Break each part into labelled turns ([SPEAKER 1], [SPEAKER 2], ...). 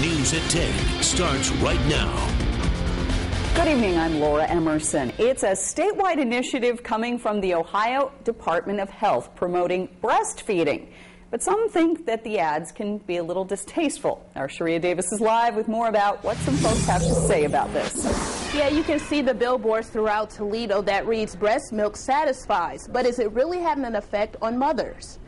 [SPEAKER 1] News at 10 starts right now.
[SPEAKER 2] Good evening, I'm Laura Emerson. It's a statewide initiative coming from the Ohio Department of Health promoting breastfeeding. But some think that the ads can be a little distasteful. Our Sharia Davis is live with more about what some folks have to say about this.
[SPEAKER 3] Yeah, you can see the billboards throughout Toledo that reads breast milk satisfies, but is it really having an effect on mothers?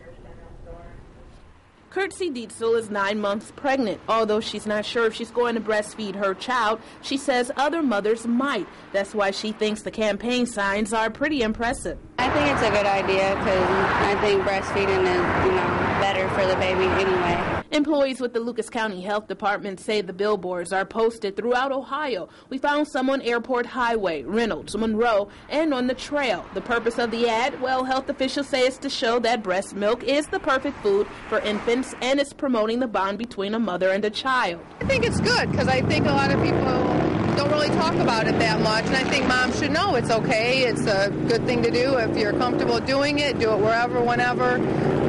[SPEAKER 3] Kirtsie Deitzel is nine months pregnant. Although she's not sure if she's going to breastfeed her child, she says other mothers might. That's why she thinks the campaign signs are pretty impressive.
[SPEAKER 4] I think it's a good idea because I think breastfeeding is, you know, better for the baby anyway.
[SPEAKER 3] Employees with the Lucas County Health Department say the billboards are posted throughout Ohio. We found some on Airport Highway, Reynolds, Monroe, and on the trail. The purpose of the ad, well, health officials say is to show that breast milk is the perfect food for infants and it's promoting the bond between a mother and a child.
[SPEAKER 5] I think it's good because I think a lot of people don't really talk about it that much, and I think moms should know it's okay. It's a good thing to do. If you're comfortable doing it, do it wherever, whenever.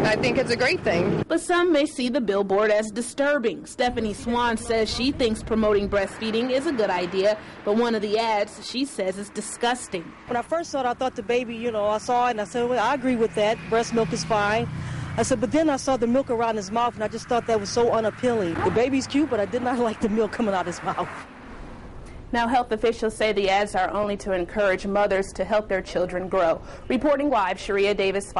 [SPEAKER 5] I think it's a great thing.
[SPEAKER 3] But some may see the billboard as disturbing. Stephanie Swan says she thinks promoting breastfeeding is a good idea, but one of the ads she says is disgusting.
[SPEAKER 6] When I first saw it, I thought the baby, you know, I saw it and I said, well, I agree with that. Breast milk is fine. I said, but then I saw the milk around his mouth and I just thought that was so unappealing. The baby's cute, but I did not like the milk coming out his mouth.
[SPEAKER 3] Now, health officials say the ads are only to encourage mothers to help their children grow. Reporting live, Sharia Davis.